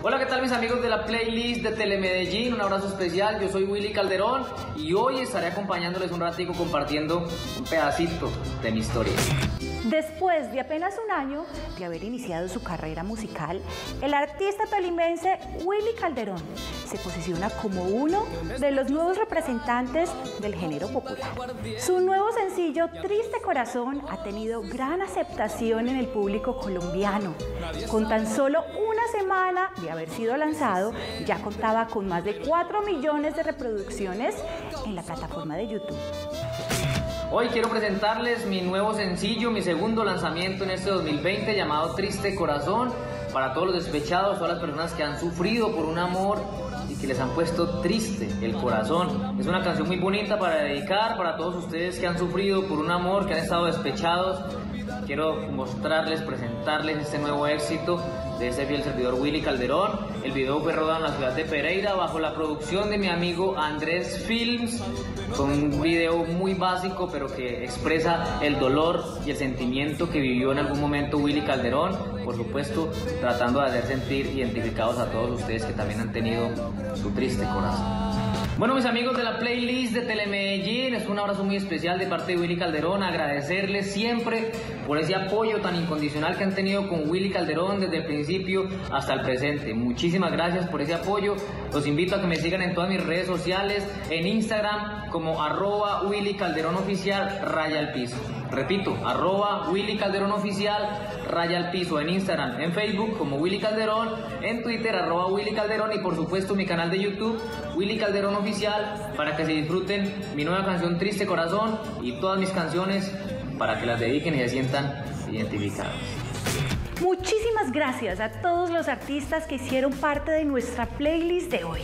Hola, ¿qué tal mis amigos de la playlist de Telemedellín? Un abrazo especial, yo soy Willy Calderón y hoy estaré acompañándoles un ratico compartiendo un pedacito de mi historia. Después de apenas un año de haber iniciado su carrera musical, el artista tolimense Willy Calderón se posiciona como uno de los nuevos representantes del género popular. Su nuevo sencillo Triste Corazón ha tenido gran aceptación en el público colombiano. Con tan solo una semana de haber sido lanzado, ya contaba con más de 4 millones de reproducciones en la plataforma de YouTube. Hoy quiero presentarles mi nuevo sencillo, mi segundo lanzamiento en este 2020 llamado Triste Corazón, para todos los despechados, todas las personas que han sufrido por un amor que les han puesto triste el corazón. Es una canción muy bonita para dedicar para todos ustedes que han sufrido por un amor, que han estado despechados. Quiero mostrarles, presentarles este nuevo éxito de ese fiel servidor Willy Calderón. El video fue rodado en la ciudad de Pereira bajo la producción de mi amigo Andrés Films. Fue un video muy básico pero que expresa el dolor y el sentimiento que vivió en algún momento Willy Calderón. Por supuesto, tratando de hacer sentir identificados a todos ustedes que también han tenido su triste corazón. Bueno, mis amigos de la playlist de Telemedellín, un abrazo muy especial de parte de Willy Calderón, agradecerles siempre por ese apoyo tan incondicional que han tenido con Willy Calderón desde el principio hasta el presente. Muchísimas gracias por ese apoyo. Los invito a que me sigan en todas mis redes sociales, en Instagram como arroba Willy Calderón Oficial, raya al piso. Repito, arroba Willy Calderón Oficial, raya al piso en Instagram, en Facebook como Willy Calderón, en Twitter arroba Willy Calderón y por supuesto mi canal de YouTube Willy Calderón Oficial para que se disfruten mi nueva canción Triste Corazón y todas mis canciones para que las dediquen y se sientan identificados. Muchísimas gracias a todos los artistas que hicieron parte de nuestra playlist de hoy.